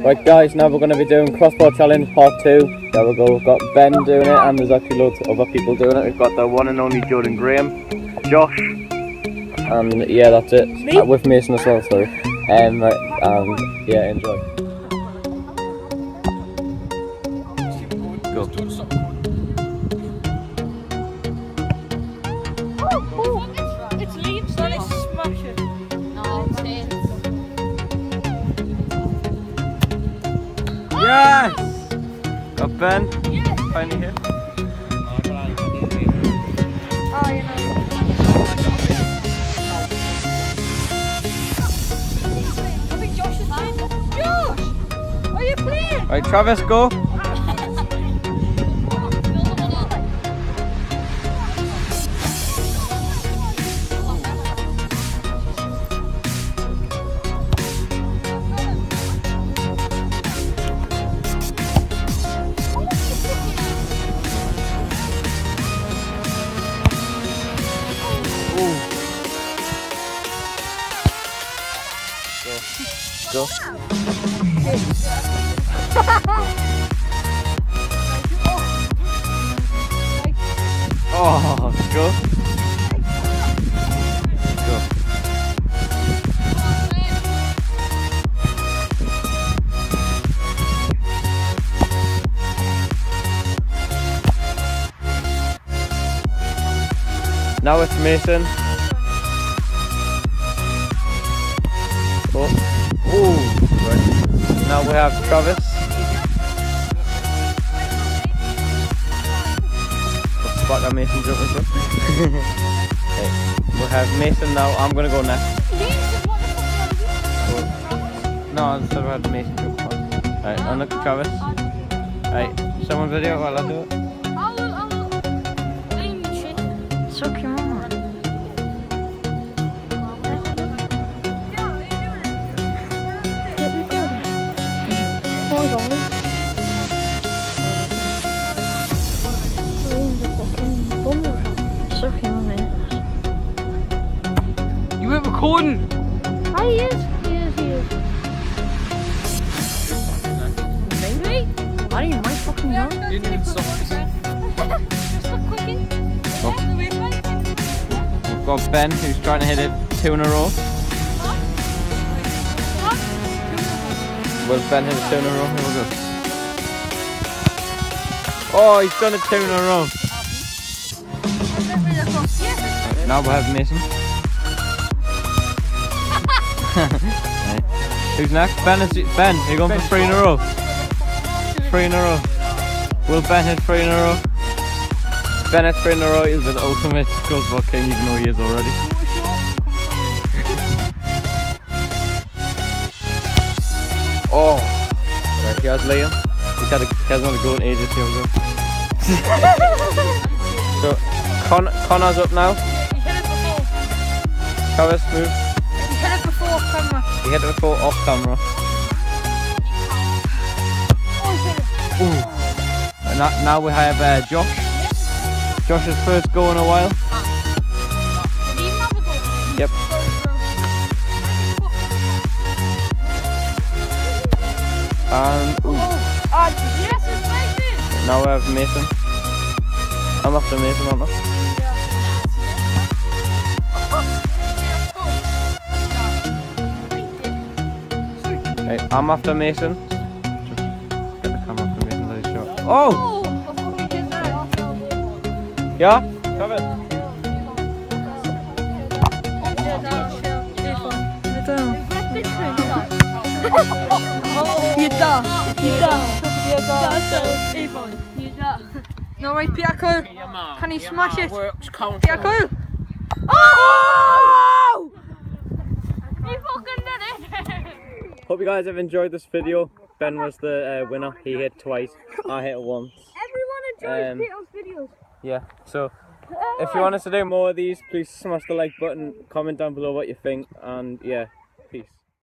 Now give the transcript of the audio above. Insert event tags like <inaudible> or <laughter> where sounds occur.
Right guys, now we're going to be doing crossbar challenge part 2. There we go, we've got Ben doing it and there's actually loads of other people doing it. We've got the one and only Jordan Graham, Josh, and yeah that's it. Uh, with Mason as well, sorry. Um, right, um, yeah, enjoy. Go. Got Ben, finally here. Oh, you know. I think Josh is playing. Josh! Are you playing? Right, Travis, go. Go. Oh, go. Go. Now it's Mason. Oh, oh. Now we have Travis. Spot that Mason jump as well. okay. We have Mason now. I'm gonna go next. No, I said we had Mason jump first. Right, and look at Travis. Right, someone video while I do it. I'll, I'll, the shit. Your You were. Oh, he is. He is, he is. Maybe? I didn't my fucking know. You didn't even stop. Just a quickie. <laughs> We've got Ben who's trying to hit it two in a row. Will Ben hit it two in a row? Here we go. Oh, he's done it two in a row. Now we have Mason. Who's next? Ben, is Ben, you're going for three in a row. Three in a row. Will Ben hit three in a row? Ben hit three in a row. Be the ultimate crossbar king, even though he is already. <laughs> Oh, right, here's Liam. He's had a, he hasn't had a go in ages. Here we go. so, Con Connor's up now. He hit it before. Travis, move. He hit it before off camera. Oh. Ooh. And that, now we have uh, Josh. Josh's first go in a while. Goal? Yep. And ooh, now we have Mason. I'm after Mason, aren't I? Hey, I'm after Mason. Just get the camera after Mason, let it show. Oh! Oh, I thought he hit that. Yeah? Travis? Jeda, jeda, jeda, jeda. No way, Piako. Can he smash it? Piako. Oh! He fucking did it. Hope you guys have enjoyed this video. Ben was the uh, winner. He hit twice. I hit once. Everyone enjoys Um, Peter's videos. Yeah, so if you want us to do more of these, please smash the like button, comment down below what you think, and yeah,